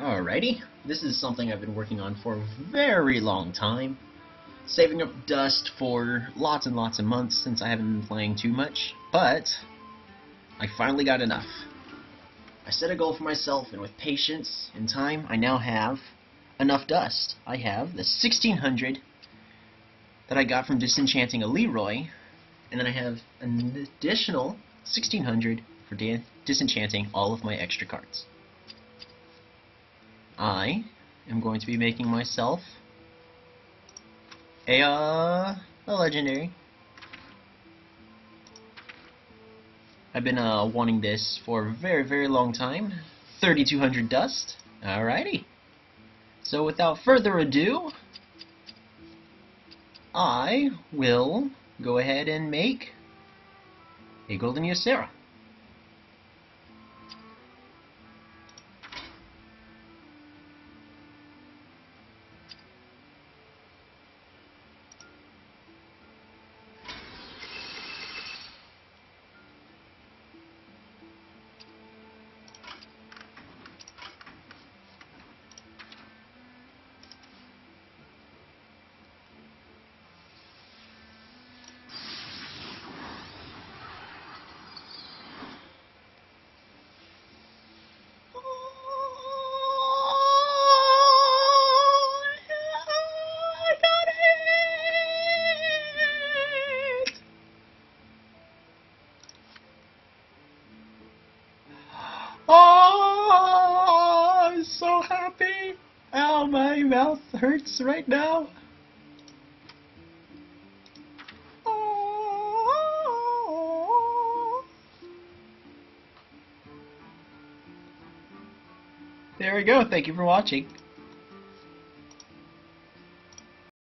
Alrighty, this is something I've been working on for a very long time. Saving up dust for lots and lots of months since I haven't been playing too much, but I finally got enough. I set a goal for myself, and with patience and time, I now have enough dust. I have the 1600 that I got from disenchanting a Leroy, and then I have an additional 1600 for disenchanting all of my extra cards. I am going to be making myself a, uh, a legendary. I've been uh, wanting this for a very, very long time. 3200 dust. Alrighty. So without further ado, I will go ahead and make a Golden Ysera. So happy. Ow, my mouth hurts right now. Oh. There we go. Thank you for watching.